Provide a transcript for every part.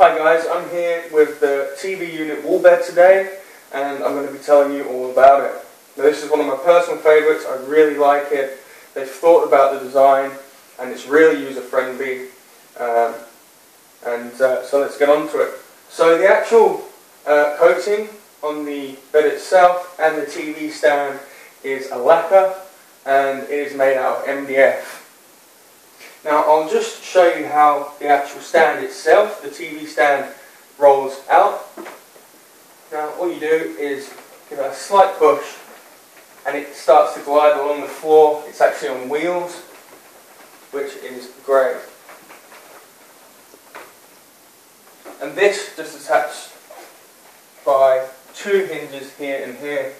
Hi guys, I'm here with the TV unit wall bed today and I'm going to be telling you all about it. Now this is one of my personal favourites, I really like it. They've thought about the design and it's really user friendly um, and uh, so let's get on to it. So the actual uh, coating on the bed itself and the TV stand is a lacquer and it is made out of MDF. Now I'll just show you how the actual stand itself, the TV stand, rolls out. Now all you do is give it a slight push and it starts to glide along the floor. It's actually on wheels, which is great. And this just attached by two hinges here and here.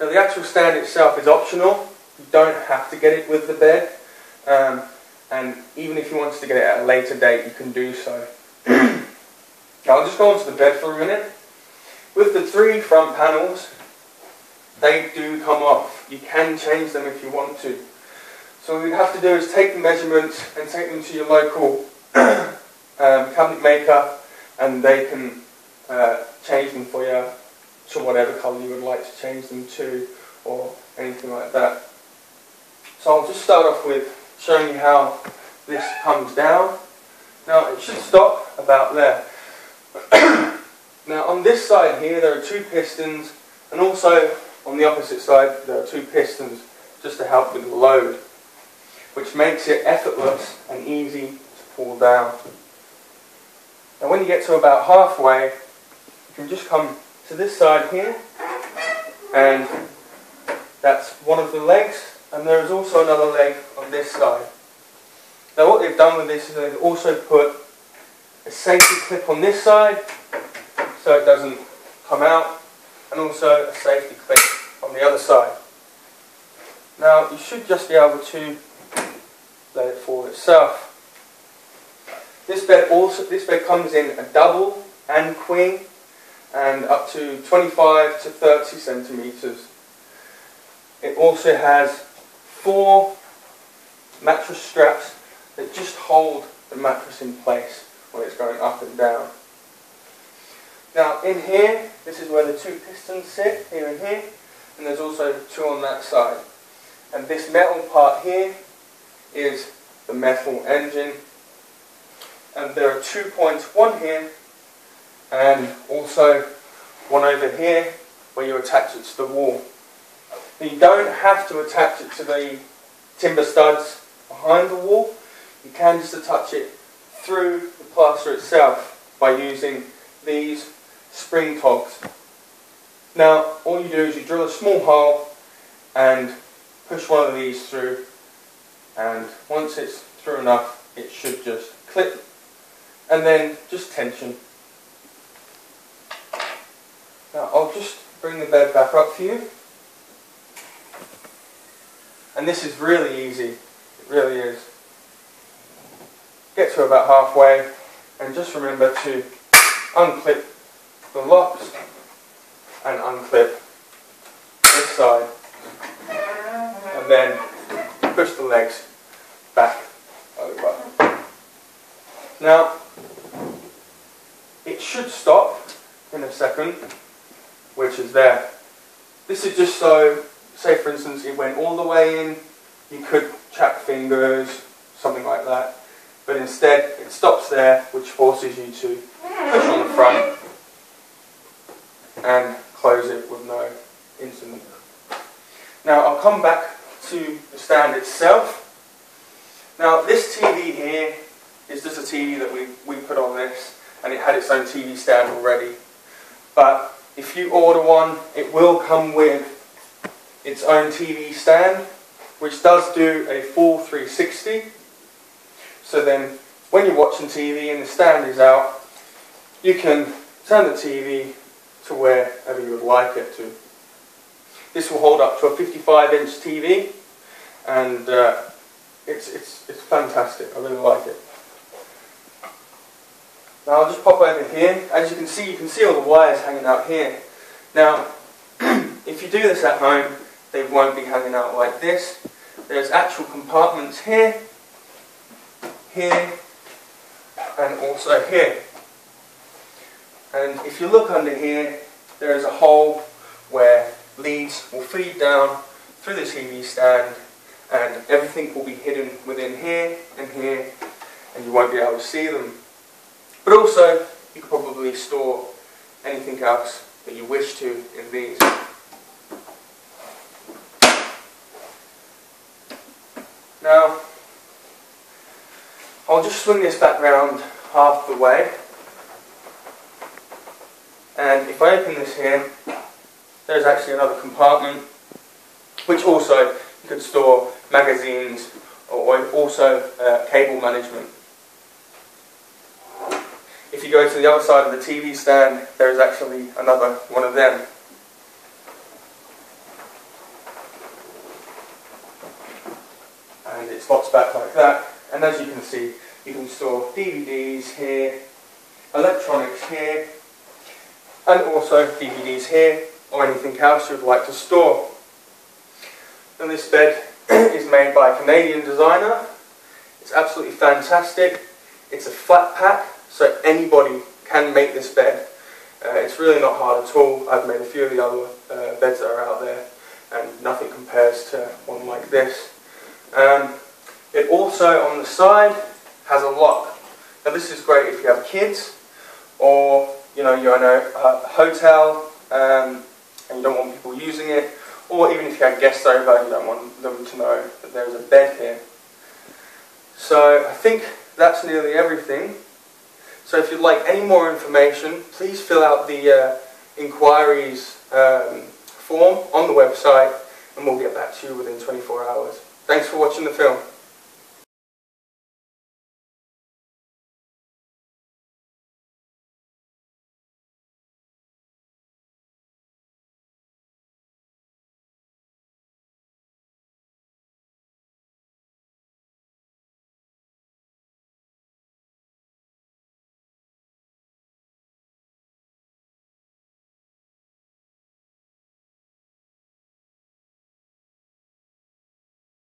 Now the actual stand itself is optional. You don't have to get it with the bed. Um, and even if you wanted to get it at a later date, you can do so. now I'll just go onto the bed for a minute. With the three front panels, they do come off. You can change them if you want to. So what you'd have to do is take the measurements and take them to your local um, cabinet maker and they can uh, change them for you to whatever colour you would like to change them to or anything like that. So I'll just start off with showing you how this comes down. Now it should stop about there. now on this side here there are two pistons and also on the opposite side there are two pistons just to help with the load which makes it effortless and easy to pull down. Now when you get to about halfway you can just come to this side here and that's one of the legs and there is also another leg on this side. Now what they've done with this is they've also put a safety clip on this side so it doesn't come out and also a safety clip on the other side. Now you should just be able to let it fall itself. This bed also this bed comes in a double and queen and up to 25 to 30 centimeters. It also has four mattress straps that just hold the mattress in place when it's going up and down. Now in here, this is where the two pistons sit, here and here, and there's also two on that side. And this metal part here is the metal engine. And there are two points, one here, and also one over here, where you attach it to the wall. You don't have to attach it to the timber studs behind the wall. You can just attach it through the plaster itself by using these spring togs. Now, all you do is you drill a small hole and push one of these through and once it's through enough, it should just clip and then just tension. Now, I'll just bring the bed back up for you. And this is really easy. It really is. Get to about halfway and just remember to unclip the locks and unclip this side and then push the legs back over. Now it should stop in a second which is there. This is just so say for instance it went all the way in, you could chap fingers, something like that. But instead it stops there, which forces you to push on the front and close it with no incident. Now I'll come back to the stand itself. Now this TV here is just a TV that we, we put on this and it had its own TV stand already. But if you order one, it will come with its own TV stand, which does do a full 360. So then, when you're watching TV and the stand is out, you can turn the TV to wherever you would like it to. This will hold up to a 55 inch TV and uh, it's, it's, it's fantastic, I really like it. Now I'll just pop over here. As you can see, you can see all the wires hanging out here. Now, if you do this at home, they won't be hanging out like this. There's actual compartments here, here, and also here. And if you look under here, there is a hole where leads will feed down through the TV stand and everything will be hidden within here and here and you won't be able to see them. But also, you could probably store anything else that you wish to in these. Now, I'll just swing this back round half the way. And if I open this here, there's actually another compartment which also you could store magazines or also uh, cable management. If you go to the other side of the TV stand, there is actually another one of them. And it spots back like that. And as you can see, you can store DVDs here, electronics here, and also DVDs here, or anything else you'd like to store. And this bed is made by a Canadian designer. It's absolutely fantastic. It's a flat pack, so anybody can make this bed. Uh, it's really not hard at all. I've made a few of the other uh, beds that are out there, and nothing compares to one like this. Um, it also, on the side, has a lock. Now this is great if you have kids, or you know you're in a, a hotel um, and you don't want people using it, or even if you have guests over, you don't want them to know that there's a bed here. So I think that's nearly everything. So if you'd like any more information, please fill out the uh, inquiries um, form on the website and we'll get back to you within 24 hours. Thanks for watching the film.